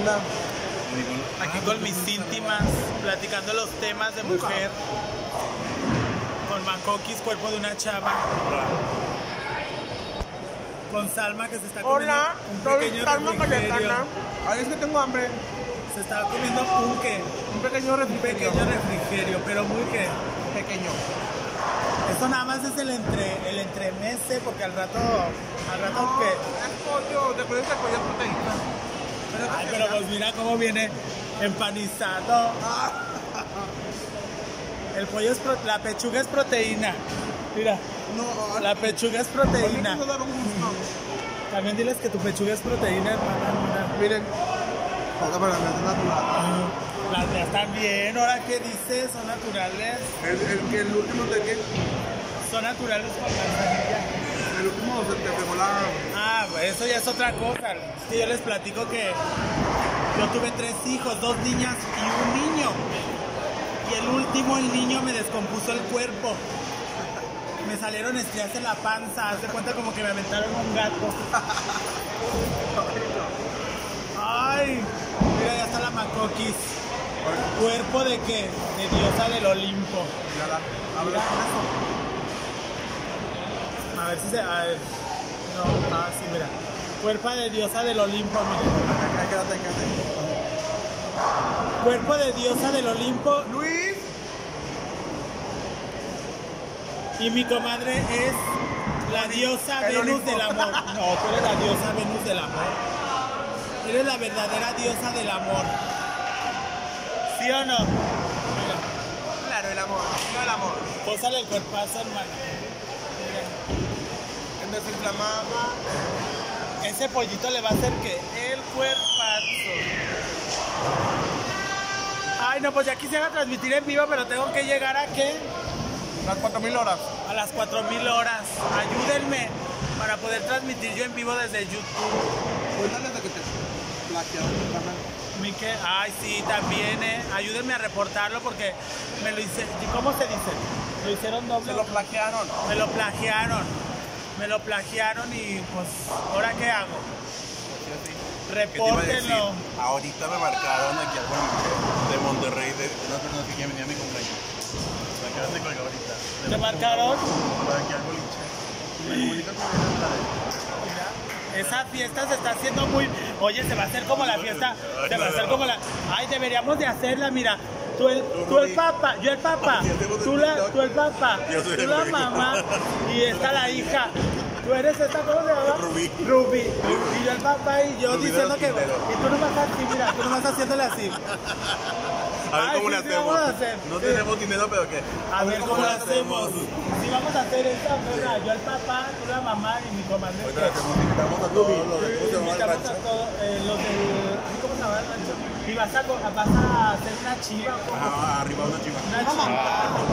onda? Aquí con mis íntimas, platicando los temas de mujer. Con Macoquis, cuerpo de una chava. Con Salma que se está comiendo Hola, un soy pequeño Salma refrigerio. Cayetana. Ay, es que tengo hambre. Se está comiendo un qué? Un pequeño Un refrigerio. pequeño refrigerio, pero muy qué. Pequeño. Esto nada más es el entre el entremese porque al rato al rato que es pollo. ¿Te acuerdas que pollo proteína? Ay, pero pues mira cómo viene empanizado. Ah, El pollo es pro- la pechuga es proteína. Mira, no, la pechuga es ¿por qué proteína. También diles que tu pechuga es proteína, hermana. Miren. Mira. Las mías también, ahora qué dices, son naturales. El, el, que el último de qué? Son naturales con manzanilla. El último se te. Ah, pues eso ya es otra cosa. Que yo les platico que yo tuve tres hijos, dos niñas y un niño. Y el último, el niño, me descompuso el cuerpo. Me salieron estrías en la panza. Haz de cuenta como que me aventaron un gato. Ay, mira, ya está la macoquis. ¿Cuerpo de qué? De diosa del Olimpo. Mira. con eso. A ver si se. A ver. No, ah, sí, mira. Cuerpo de diosa del Olimpo, mira. Quédate, quédate. Cuerpo de diosa del Olimpo. Luis. Y mi comadre es la diosa El Venus Olimpo. del amor. No, tú eres la diosa Venus del amor. Eres la verdadera diosa del amor. ¿Sí o no? Mira, Claro, el amor. No el amor. pósale el cuerpazo, hermano. El desinflamado. Ese pollito le va a hacer que el cuerpazo. Ay, no, pues ya quisiera transmitir en vivo, pero tengo que llegar a qué? Las 4000 horas. A las 4000 horas. Ayúdenme para poder transmitir yo en vivo desde YouTube. Cuéntale de que te plaquearon tu canal. Mi que, ay, sí, también, ¿eh? Ayúdenme a reportarlo porque me lo hice. ¿Cómo se dice? Lo hicieron doble. Se lo plaquearon. Me lo plagiaron. Me lo plagiaron y pues, ¿ahora qué hago? Repórtenlo. Ahorita me marcaron aquí al de Monterrey, de unas personas que quieren venir a mi cumpleaños. Me acaban de colgar ahorita. ¿Te marcaron? Por aquí al boliche. Esa fiesta se está haciendo muy. Oye, se va a hacer como la fiesta. Se va a hacer como la. Ay, deberíamos de hacerla, mira. Tú el, tú el papa, yo el papa, tú, la, tú el soy tú la mamá y está la hija. Tú eres esta, ¿cómo se llama? Rubí. Rubí. Y yo el papá y yo Rubí de diciendo que. Y tú nomás así, mira, tú nomás haciéndole así. A ver Ay, cómo sí, le sí, hacemos. hacer, No sí. tenemos dinero, pero ¿qué? A ver cómo lo hacemos. Si vamos a hacer esta, mira, yo el papá, tú la mamá y mi comandante. Le hacemos, invitamos a todos los de ¿cómo se llama el Invitamos a todos eh, los del. Vas a, vas a hacer una chiva. Ah, arriba una chiva. Una chiva.